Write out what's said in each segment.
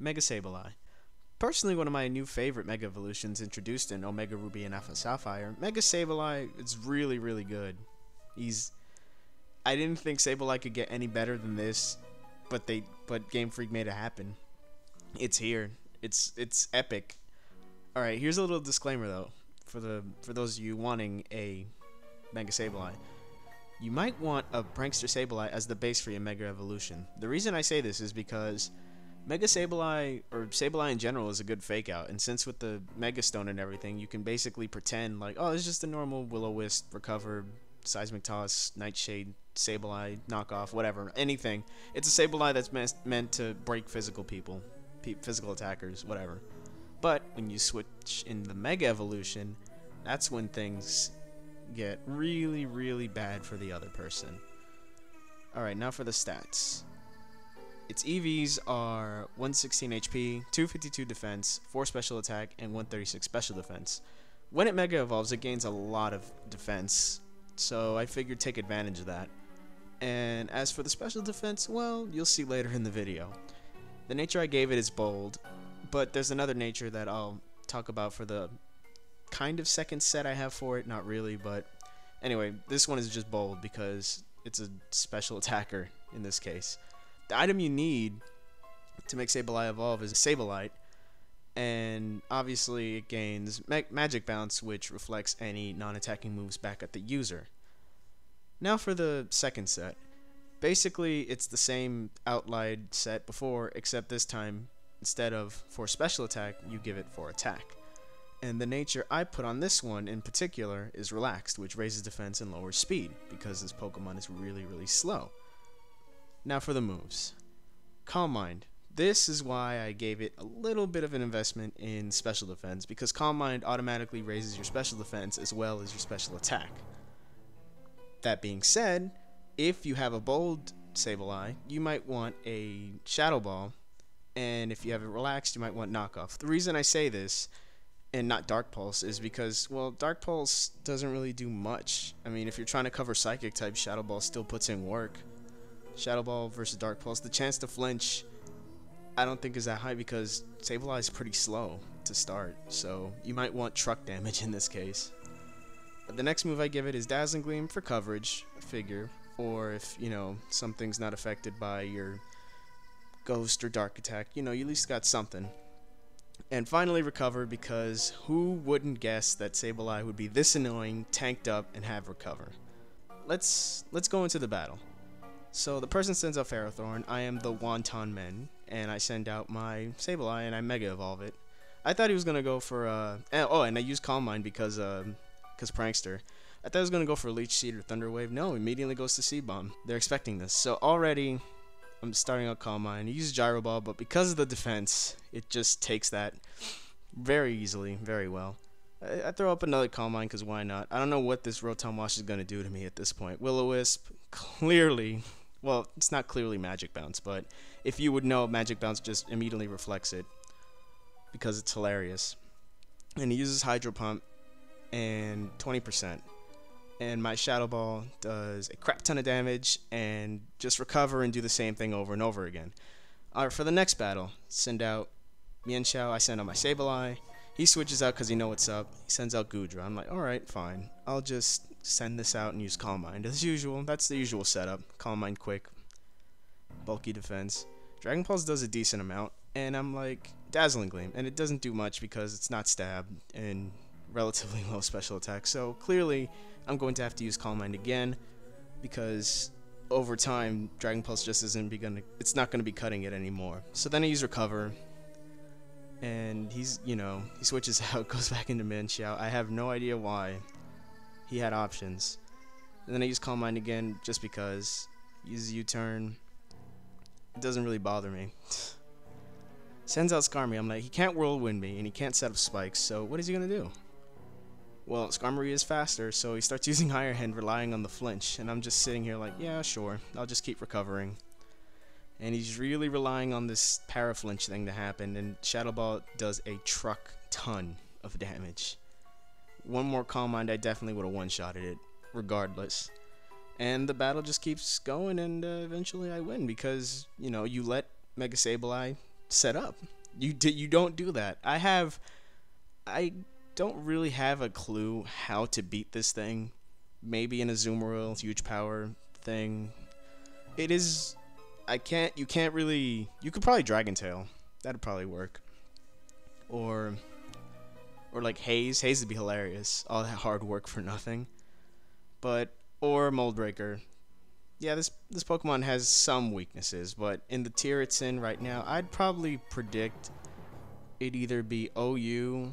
Mega Sableye. Personally, one of my new favorite Mega Evolutions introduced in Omega Ruby and Alpha Sapphire. Mega Sableye is really, really good. He's. I didn't think Sableye could get any better than this, but they, but Game Freak made it happen. It's here. It's it's epic. All right, here's a little disclaimer though, for the for those of you wanting a Mega Sableye. You might want a Prankster Sableye as the base for your Mega Evolution. The reason I say this is because Mega Sableye, or Sableye in general, is a good fake out. And since with the Mega Stone and everything, you can basically pretend like, oh, it's just a normal Will-O-Wisp, Recover, Seismic Toss, Nightshade, Sableye, knockoff, whatever, anything. It's a Sableye that's meant, meant to break physical people, pe- physical attackers, whatever. But when you switch in the Mega Evolution, that's when things get really, really bad for the other person. Alright, now for the stats. Its EVs are 116 HP, 252 defense, 4 special attack, and 136 special defense. When it Mega Evolves, it gains a lot of defense, so I figured take advantage of that. And as for the special defense, well, you'll see later in the video. The nature I gave it is bold, but there's another nature that I'll talk about for the kind of second set I have for it, not really, but anyway, this one is just bold because it's a special attacker in this case. The item you need to make Sableye evolve is Sableite, and obviously it gains ma Magic Bounce, which reflects any non-attacking moves back at the user. Now for the second set. Basically, it's the same outlined set before, except this time, instead of four special attack, you give it four attack. And the nature I put on this one in particular is relaxed, which raises defense and lowers speed, because this Pokemon is really, really slow. Now for the moves. Calm Mind. This is why I gave it a little bit of an investment in special defense, because Calm Mind automatically raises your special defense as well as your special attack. That being said, if you have a bold Sableye, you might want a Shadow Ball, and if you have it relaxed, you might want Knockoff. The reason I say this and not Dark Pulse is because, well, Dark Pulse doesn't really do much. I mean, if you're trying to cover Psychic type, Shadow Ball still puts in work. Shadow Ball versus Dark Pulse, the chance to flinch, I don't think is that high because Sableye is pretty slow to start, so you might want truck damage in this case. The next move I give it is Dazzling Gleam for coverage, figure, or if, you know, something's not affected by your Ghost or Dark Attack, you know, you at least got something and finally recover because who wouldn't guess that Sableye would be this annoying, tanked up, and have recover? Let's let's go into the battle. So the person sends out Ferrothorn, I am the Wonton Men, and I send out my Sableye and I Mega Evolve it. I thought he was gonna go for uh oh and I used Calm Mind because because Prankster. I thought he was gonna go for Leech Seed or Thunder Wave. No, immediately goes to Seed Bomb. They're expecting this. So already I'm starting out Calm Mind. He uses Gyro Ball, but because of the defense, it just takes that very easily, very well. I, I throw up another Calm Mind because why not? I don't know what this Rotom Wash is going to do to me at this point. Will-O-Wisp, clearly, well, it's not clearly Magic Bounce, but if you would know, Magic Bounce just immediately reflects it because it's hilarious. And he uses Hydro Pump and 20% and my Shadow Ball does a crap ton of damage and just recover and do the same thing over and over again. Alright, for the next battle, send out Mienshao, I send out my Sableye. He switches out because he know what's up. He sends out Goodra. I'm like, alright, fine. I'll just send this out and use Calm Mind. As usual, that's the usual setup. Calm Mind quick, bulky defense. Dragon Pulse does a decent amount, and I'm like, Dazzling Gleam, and it doesn't do much because it's not stab and relatively low special attack. So clearly, I'm going to have to use Calm Mind again because over time, Dragon Pulse just isn't gonna. It's not gonna be cutting it anymore. So then I use Recover, and he's you know he switches out, goes back into Mienshao. I have no idea why. He had options, and then I use Calm Mind again just because. Use U-turn. It doesn't really bother me. Sends out Skarmory. I'm like, he can't whirlwind me, and he can't set up spikes. So what is he gonna do? Well, Skarmory is faster, so he starts using Iron Head, relying on the flinch. And I'm just sitting here like, yeah, sure, I'll just keep recovering. And he's really relying on this para flinch thing to happen, and Shadow Ball does a truck ton of damage. One more Calm Mind, I definitely would have one-shotted it, regardless. And the battle just keeps going, and uh, eventually I win, because, you know, you let Mega Sableye set up. You d- you don't do that. I have I don't really have a clue how to beat this thing. Maybe in a Azumarill huge power thing. It is I can't you can't really you could probably Dragon Tail. That'd probably work. Or or like Haze. Haze would be hilarious. All that hard work for nothing. But or Moldbreaker. Yeah, this this Pokemon has some weaknesses, but in the tier it's in right now, I'd probably predict it either be OU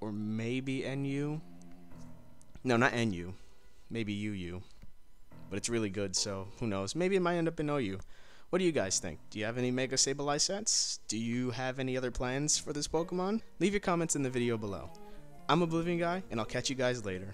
or maybe NU. No, not NU. Maybe UU. But it's really good, so who knows? Maybe it might end up in OU. What do you guys think? Do you have any Mega Sableye sets? Do you have any other plans for this Pokemon? Leave your comments in the video below. I'm Oblivion Guy, and I'll catch you guys later.